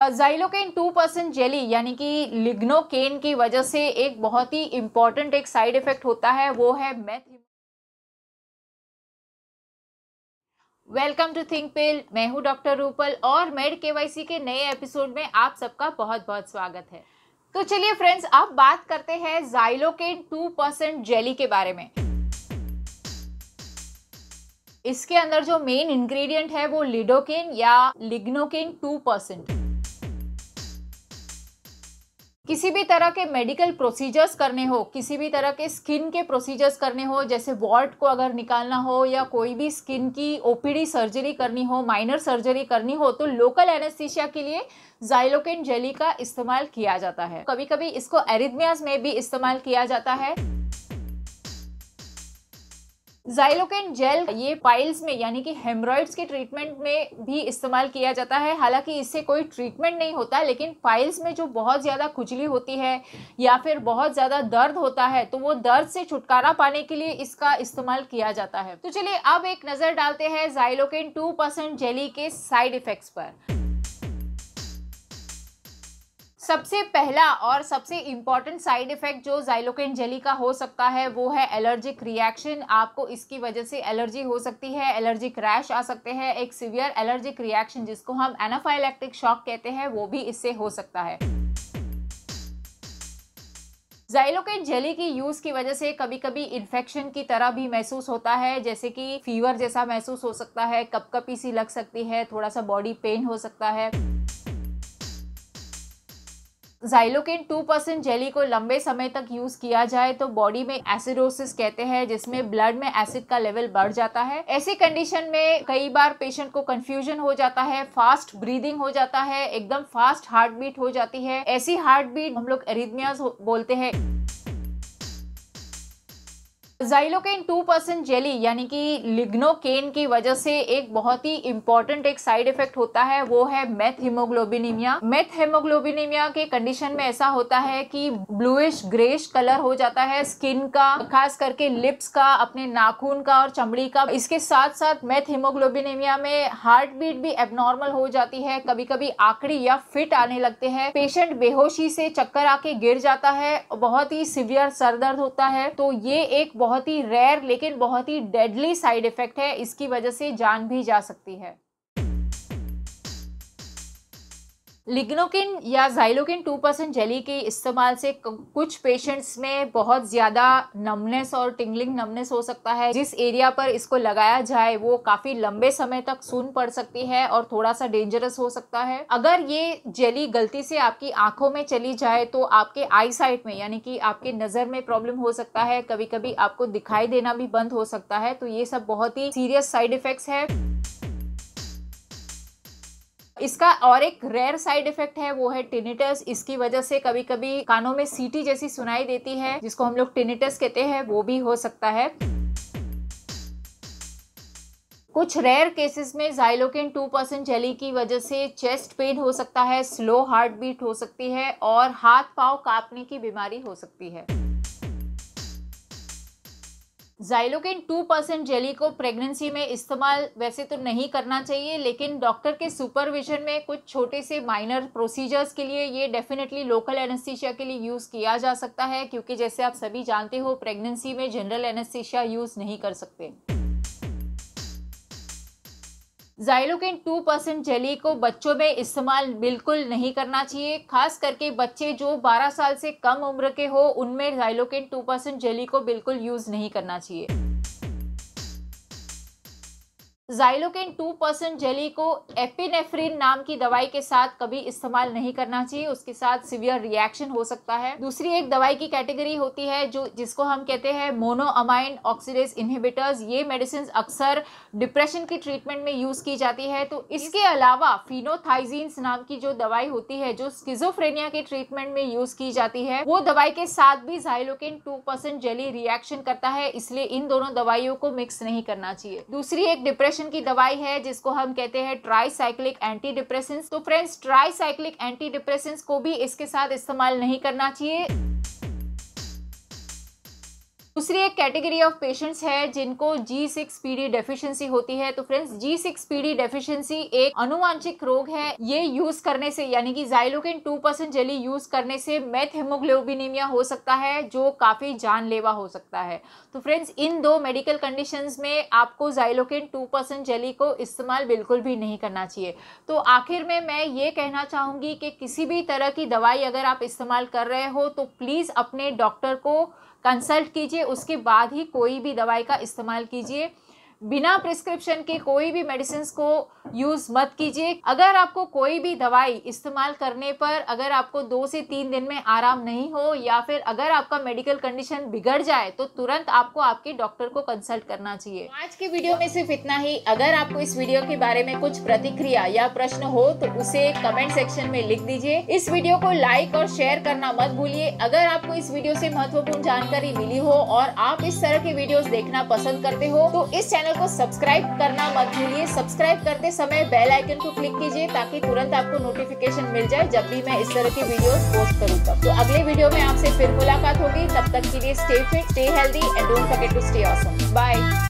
Xylocaine two percent jelly यानी कि lignocaine की वजह से एक बहुत ही इंपॉर्टेंट एक साइड इफ़ेक्ट होता है, वो है मैथ वेलकम टू थिंक पेल मैं हूँ डॉक्टर रूपल और मेड केवाईसी के नए एपिसोड में आप सबका बहुत बहुत स्वागत है। तो चलिए फ्रेंड्स अब बात करते हैं जाइलोकेन टू परसेंट जेली के बारे में। इसके अंदर जो मेन इंग्रेडिएंट है वो लिडोकेन या लिग्नोकेन टू परसेंट किसी भी तरह के मेडिकल प्रोसीजर्स करने हो, किसी भी तरह के स्किन के प्रोसीजर्स करने हो, जैसे वॉल्ट को अगर निकालना हो या कोई भी स्किन की ओपीडी सर्जरी करनी हो माइनर सर्जरी करनी हो तो लोकल एनेस्थीसिया के लिए जाइलोकेन जेली का इस्तेमाल किया जाता है। कभी कभी इसको एरिथमियाज में भी इस्तेमाल किया जाता है। जाइलोकेन जेल ये पाइल्स में, यानी कि हेमरॉइड्स के ट्रीटमेंट में भी इस्तेमाल किया जाता है। हालाँकि इससे कोई ट्रीटमेंट नहीं होता, लेकिन पाइल्स में जो बहुत ज़्यादा खुजली होती है या फिर बहुत ज़्यादा दर्द होता है तो वो दर्द से छुटकारा पाने के लिए इसका इस्तेमाल किया जाता है। तो चलिए अब एक नज़र डालते हैं जाइलोकेन टू जेली के साइड इफेक्ट्स पर। सबसे पहला और सबसे इंपॉर्टेंट साइड इफ़ेक्ट जो जाइलोकेन जेली का हो सकता है, वो है एलर्जिक रिएक्शन आपको इसकी वजह से एलर्जी हो सकती है एलर्जिक रैश आ सकते हैं. एक सिवियर एलर्जिक रिएक्शन जिसको हम एनाफाइलेक्टिक शॉक कहते हैं, वो भी इससे हो सकता है. जाइलोकेन जेली की यूज़ की वजह से कभी कभी इन्फेक्शन की तरह भी महसूस होता है, जैसे कि फीवर जैसा महसूस हो सकता है, कपकपी सी लग सकती है, थोड़ा सा बॉडी पेन हो सकता है। जाइलोकेन टू परसेंट जेली को लंबे समय तक यूज़ किया जाए तो बॉडी में एसिडोसिस कहते हैं, जिसमें ब्लड में एसिड का लेवल बढ़ जाता है। ऐसी कंडीशन में कई बार पेशेंट को कंफ्यूजन हो जाता है फास्ट ब्रीदिंग हो जाता है, एकदम फास्ट हार्ट बीट हो जाती है। ऐसी हार्ट बीट हम लोग एरिदमिया बोलते हैं। जाइलोकेन टू परसेंट जेली यानी कि लिग्नोकेन की वजह से एक बहुत ही इंपॉर्टेंट एक साइड इफ़ेक्ट होता है, वो है मेथ हिमोग्लोबिनीमिया मेथ हेमोग्लोबिनीमिया के कंडीशन में ऐसा होता है कि ब्लूइश ग्रेश कलर हो जाता है स्किन का, खास करके लिप्स का, अपने नाखून का और चमड़ी का. इसके साथ साथ मेथ हिमोग्लोबिनीमिया में हार्ट बीट भी एबनॉर्मल हो जाती है. कभी कभी आकड़ी या फिट आने लगते हैं. पेशेंट बेहोशी से चक्कर आके गिर जाता है. बहुत ही सिवियर सर दर्द होता है. तो ये एक बहुत ही रेयर लेकिन बहुत ही डेडली साइड इफ़ेक्ट है। इसकी वजह से जान भी जा सकती है। लिग्नोकिन या जाइलोकिन टू परसेंट जेली के इस्तेमाल से कुछ पेशेंट्स में बहुत ज़्यादा नमनेस और टिंगलिंग नमनेस हो सकता है। जिस एरिया पर इसको लगाया जाए, वो काफ़ी लंबे समय तक सुन पड़ सकती है और थोड़ा सा डेंजरस हो सकता है। अगर ये जेली गलती से आपकी आँखों में चली जाए तो आपके आई साइट में, यानी कि आपके नज़र में प्रॉब्लम हो सकता है। कभी कभी आपको दिखाई देना भी बंद हो सकता है। तो ये सब बहुत ही सीरियस साइड इफेक्ट्स है। इसका और एक रेयर साइड इफ़ेक्ट है, वो है टिनिटस इसकी वजह से कभी कभी कानों में सीटी जैसी सुनाई देती है, जिसको हम लोग टिनिटस कहते हैं, वो भी हो सकता है। कुछ रेयर केसेस में जाइलोकिन टू परसेंट जेली की वजह से चेस्ट पेन हो सकता है स्लो हार्ट बीट हो सकती है, और हाथ पाव कांपने की बीमारी हो सकती है। जाइलोकिन टू परसेंट जेली को प्रेगनेंसी में इस्तेमाल वैसे तो नहीं करना चाहिए, लेकिन डॉक्टर के सुपरविजन में कुछ छोटे से माइनर प्रोसीजर्स के लिए ये डेफिनेटली लोकल एनेस्थीशिया के लिए यूज़ किया जा सकता है, क्योंकि जैसे आप सभी जानते हो प्रेगनेंसी में जनरल एनेस्थीशिया यूज़ नहीं कर सकते। जाइलोकिन टू परसेंट जेली को बच्चों में इस्तेमाल बिल्कुल नहीं करना चाहिए, खास करके बच्चे जो 12 साल से कम उम्र के हो, उनमें जाइलोकिन टू परसेंट जेली को बिल्कुल यूज़ नहीं करना चाहिए। जाइलोकेन टू परसेंट जेली को एपिनेफ्रिन नाम की दवाई के साथ कभी इस्तेमाल नहीं करना चाहिए। उसके साथ सिवियर रिएक्शन हो सकता है। दूसरी एक दवाई की कैटेगरी होती है जो, जिसको हम कहते हैं मोनोअमाइन ऑक्सीडेज इनहिबिटर्स ये मेडिसिन अक्सर डिप्रेशन की ट्रीटमेंट में यूज़ की जाती है। तो इसके अलावा फिनोथाइजीन्स नाम की जो दवाई होती है, जो स्किजोफ्रेनिया के ट्रीटमेंट में यूज़ की जाती है, वो दवाई के साथ भी जाइलोकेन टू जेली रिएक्शन करता है। इसलिए इन दोनों दवाइयों को मिक्स नहीं करना चाहिए। दूसरी एक डिप्रेशन डिप्रेशन की दवाई है, जिसको हम कहते हैं ट्राईसाइक्लिक एंटी डिप्रेशन तो फ्रेंड्स ट्राईसाइक्लिक एंटी डिप्रेशन को भी इसके साथ इस्तेमाल नहीं करना चाहिए। दूसरी एक कैटेगरी ऑफ़ पेशेंट्स है जिनको जी सिक्स पीडी डेफिशिएंसी होती है। तो friends G six P D deficiency एक अनुवांशिक रोग है। ये यूज़ करने से, यानी कि xylocaine two percent jelly use करने से मेथ हेमोग्लोबिनीमिया हो सकता है, जो काफ़ी जानलेवा हो सकता है। तो फ्रेंड्स इन दो मेडिकल कंडीशन में आपको जाइलोकिन टू परसेंट जेली को इस्तेमाल बिल्कुल भी नहीं करना चाहिए। तो आखिर में मैं ये कहना चाहूँगी कि किसी भी तरह की दवाई अगर आप इस्तेमाल कर रहे हो तो प्लीज़ अपने डॉक्टर को कंसल्ट कीजिए उसके बाद ही कोई भी दवाई का इस्तेमाल कीजिए। बिना प्रिस्क्रिप्शन के कोई भी मेडिसिन को यूज़ मत कीजिए। अगर आपको कोई भी दवाई इस्तेमाल करने पर अगर आपको दो से तीन दिन में आराम नहीं हो या फिर अगर आपका मेडिकल कंडीशन बिगड़ जाए तो तुरंत आपको आपके डॉक्टर को कंसल्ट करना चाहिए। आज के वीडियो में सिर्फ़ इतना ही। अगर आपको इस वीडियो के बारे में कुछ प्रतिक्रिया या प्रश्न हो तो उसे कमेंट सेक्शन में लिख दीजिए। इस वीडियो को लाइक और शेयर करना मत भूलिए। अगर आपको इस वीडियो से महत्वपूर्ण जानकारी मिली हो और आप इस तरह की वीडियोस देखना पसंद करते हो तो इस चैनल चैनल को सब्सक्राइब करना मत भूलिए। सब्सक्राइब करते समय बेल आइकन को क्लिक कीजिए ताकि तुरंत आपको नोटिफिकेशन मिल जाए जब भी मैं इस तरह की वीडियो पोस्ट करूँ। तब तो अगले वीडियो में आपसे फिर मुलाकात होगी। तब तक के लिए stay fit stay healthy and don't forget to stay awesome bye